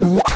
What?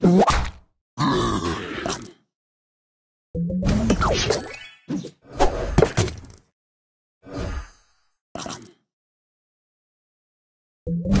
What? Wait.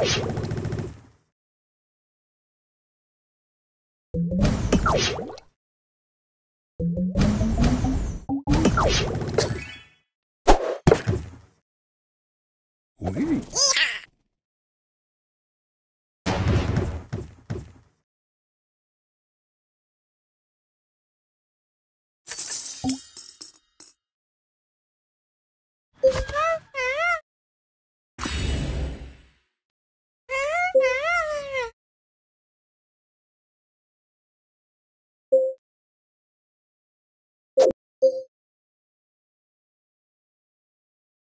おい